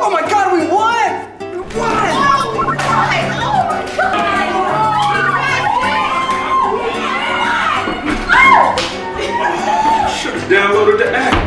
Oh my god, we won! We won! Oh my god! Oh my god! Should have downloaded the app.